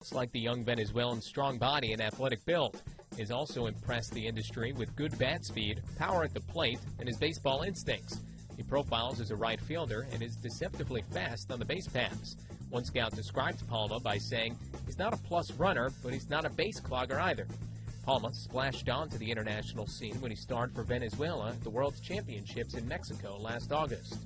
It's like the young Venezuelan's strong body and athletic build. He's also impressed the industry with good bat speed, power at the plate, and his baseball instincts. He profiles as a right fielder and is deceptively fast on the base paths. One scout described Palma by saying, he's not a plus runner, but he's not a base clogger either. Palma splashed onto the international scene when he starred for Venezuela at the World Championships in Mexico last August.